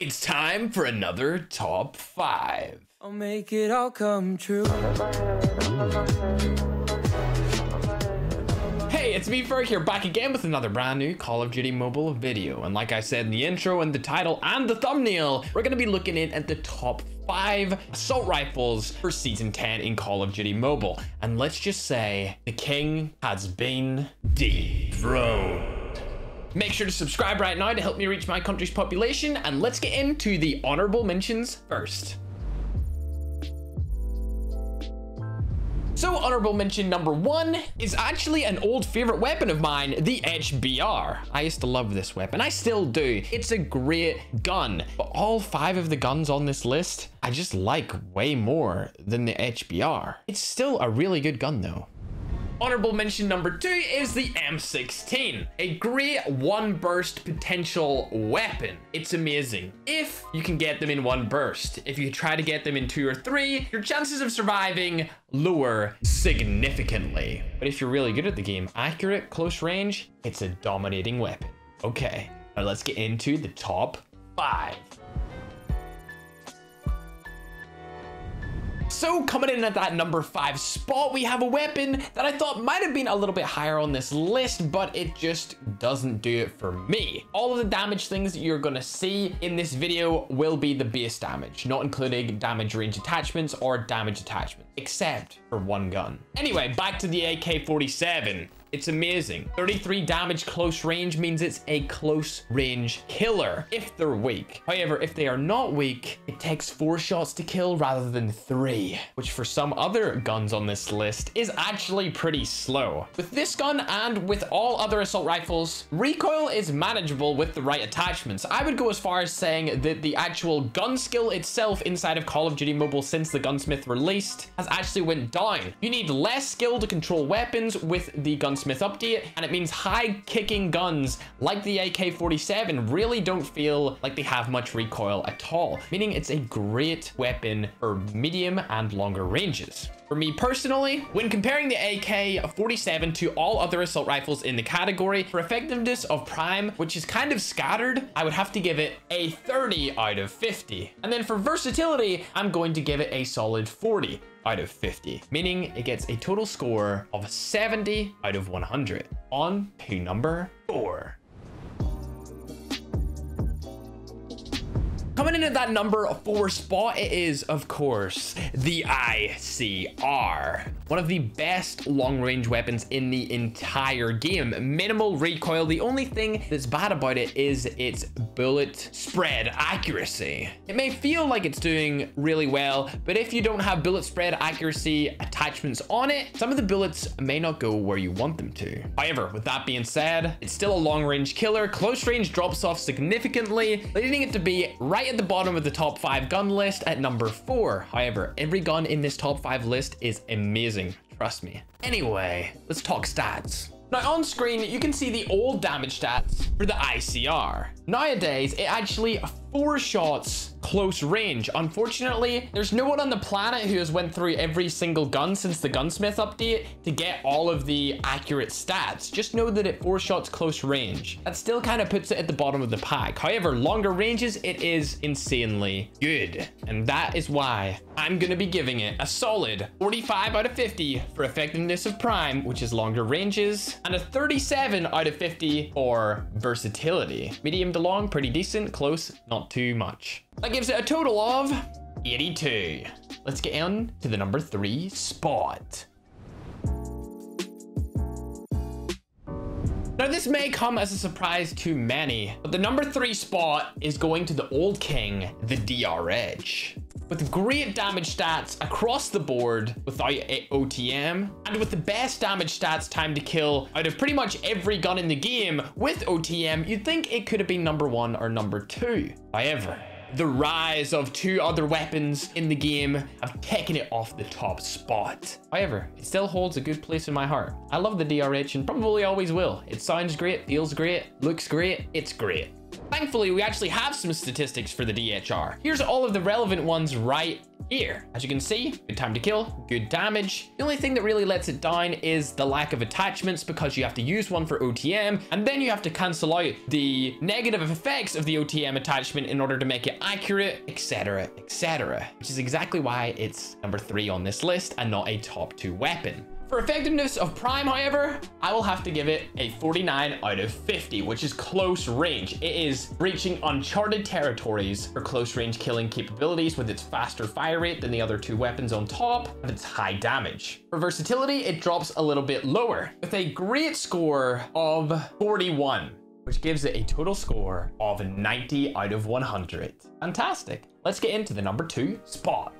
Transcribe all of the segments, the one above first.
It's time for another top five. I'll make it all come true. Hey, it's me, Ferg here, back again with another brand new Call of Duty Mobile video. And like I said in the intro and the title and the thumbnail, we're going to be looking in at the top five assault rifles for Season 10 in Call of Duty Mobile. And let's just say the king has been dethroned. Make sure to subscribe right now to help me reach my country's population. And let's get into the honorable mentions first. So honorable mention number one is actually an old favorite weapon of mine, the HBR. I used to love this weapon. I still do. It's a great gun, but all five of the guns on this list, I just like way more than the HBR. It's still a really good gun though. Honorable mention number two is the M16, a great one burst potential weapon. It's amazing if you can get them in one burst. If you try to get them in two or three, your chances of surviving lower significantly. But if you're really good at the game, accurate, close range, it's a dominating weapon. Okay, now let's get into the top five. So coming in at that number five spot, we have a weapon that I thought might have been a little bit higher on this list, but it just doesn't do it for me. All of the damage things you're gonna see in this video will be the base damage, not including damage range attachments or damage attachments, except for one gun. Anyway, back to the AK-47. It's amazing. 33 damage close range means it's a close range killer if they're weak. However, if they are not weak, it takes four shots to kill rather than three, which for some other guns on this list is actually pretty slow. With this gun and with all other assault rifles, recoil is manageable with the right attachments. I would go as far as saying that the actual gun skill itself inside of Call of Duty Mobile since the gunsmith released has actually went down. You need less skill to control weapons with the gunsmith Smith update, and it means high kicking guns like the AK-47 really don't feel like they have much recoil at all, meaning it's a great weapon for medium and longer ranges. For me personally, when comparing the AK-47 to all other assault rifles in the category, for effectiveness of prime, which is kind of scattered, I would have to give it a 30 out of 50. And then for versatility, I'm going to give it a solid 40 out of 50, meaning it gets a total score of 70 out of 100. On to number four. Coming in at that number four spot, it is, of course, the ICR. One of the best long-range weapons in the entire game. Minimal recoil. The only thing that's bad about it is its bullet spread accuracy. It may feel like it's doing really well, but if you don't have bullet spread accuracy attachments on it, some of the bullets may not go where you want them to. However, with that being said, it's still a long-range killer. Close range drops off significantly, leading it to be right at the bottom of the top five gun list at number four. However, every gun in this top five list is amazing. Trust me. Anyway, let's talk stats. Now on screen, you can see the old damage stats for the ICR. Nowadays, it actually four shots close range. Unfortunately, there's no one on the planet who has went through every single gun since the gunsmith update to get all of the accurate stats. Just know that it four shots close range, that still kind of puts it at the bottom of the pack. However, longer ranges, it is insanely good. And that is why I'm going to be giving it a solid 45 out of 50 for effectiveness of prime, which is longer ranges, and a 37 out of 50 for versatility. Medium to long, pretty decent. Close, not too much. That gives it a total of 82. Let's get on to the number three spot. Now, this may come as a surprise to many, but the number three spot is going to the old king, the DRH. With great damage stats across the board without OTM, and with the best damage stats time to kill out of pretty much every gun in the game with OTM, you'd think it could have been number one or number two. However, the rise of two other weapons in the game have taken it off the top spot. However, it still holds a good place in my heart. I love the DRH and probably always will. It sounds great, feels great, looks great, it's great. Thankfully, we actually have some statistics for the DHR. Here's all of the relevant ones right here. As you can see, good time to kill, good damage. The only thing that really lets it down is the lack of attachments because you have to use one for OTM and then you have to cancel out the negative effects of the OTM attachment in order to make it accurate, etc, etc. Which is exactly why it's number three on this list and not a top two weapon. For effectiveness of Prime, however, I will have to give it a 49 out of 50, which is close range. It is reaching uncharted territories for close range killing capabilities with its faster fire rate than the other two weapons on top and its high damage. For versatility, it drops a little bit lower with a great score of 41 which gives it a total score of 90 out of 100. Fantastic. Let's get into the number two spot.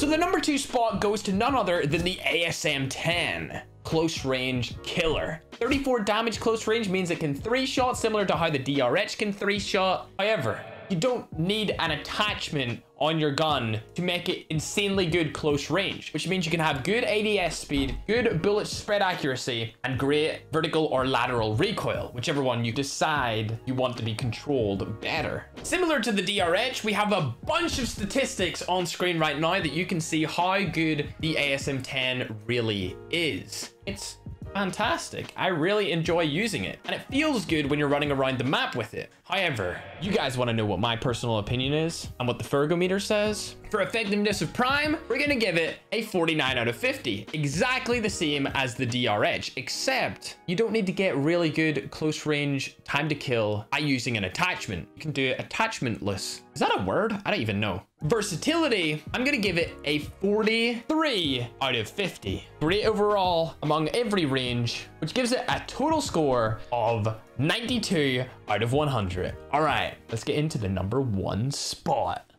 So the number two spot goes to none other than the ASM-10 close range killer. 34 damage close range means it can three shot similar to how the DRH can three shot. However, you don't need an attachment on your gun to make it insanely good close range, which means you can have good ADS speed, good bullet spread accuracy, and great vertical or lateral recoil, whichever one you decide you want to be controlled better. Similar to the DRH, we have a bunch of statistics on screen right now that you can see how good the ASM-10 really is. It's fantastic. I really enjoy using it, and it feels good when you're running around the map with it. However, you guys want to know what my personal opinion is and what the Fergometer says? For effectiveness of Prime, we're going to give it a 49 out of 50, exactly the same as the DRH, except you don't need to get really good close range time to kill by using an attachment. You can do it attachmentless. Is that a word? I don't even know. Versatility, I'm gonna give it a 43 out of 50. Great overall among every range, which gives it a total score of 92 out of 100. All right, let's get into the number one spot.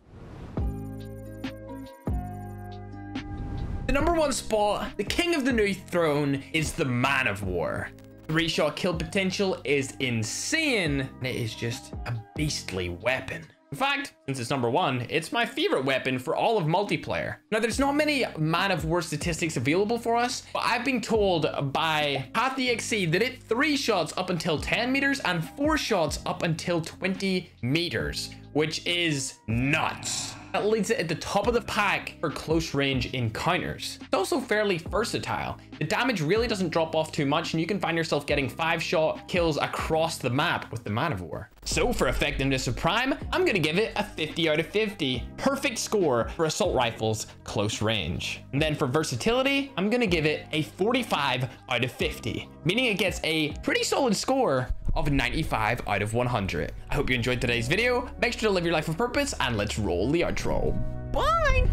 The number one spot, the king of the new throne, is the Man of War. Three shot kill potential is insane, and it is just a beastly weapon. In fact, since it's number one, it's my favorite weapon for all of multiplayer. Now, there's not many Man of War statistics available for us, but I've been told by PathEXE that it three shots up until 10 meters and four shots up until 20 meters, which is nuts. That leads it at the top of the pack for close range encounters. It's also fairly versatile. The damage really doesn't drop off too much and you can find yourself getting five shot kills across the map with the Man of War. So for effectiveness of Prime, I'm gonna give it a 50 out of 50. Perfect score for assault rifles close range. And then for versatility, I'm gonna give it a 45 out of 50, meaning it gets a pretty solid score of 95 out of 100. I hope you enjoyed today's video. Make sure to live your life with purpose and let's roll the outro. Bye!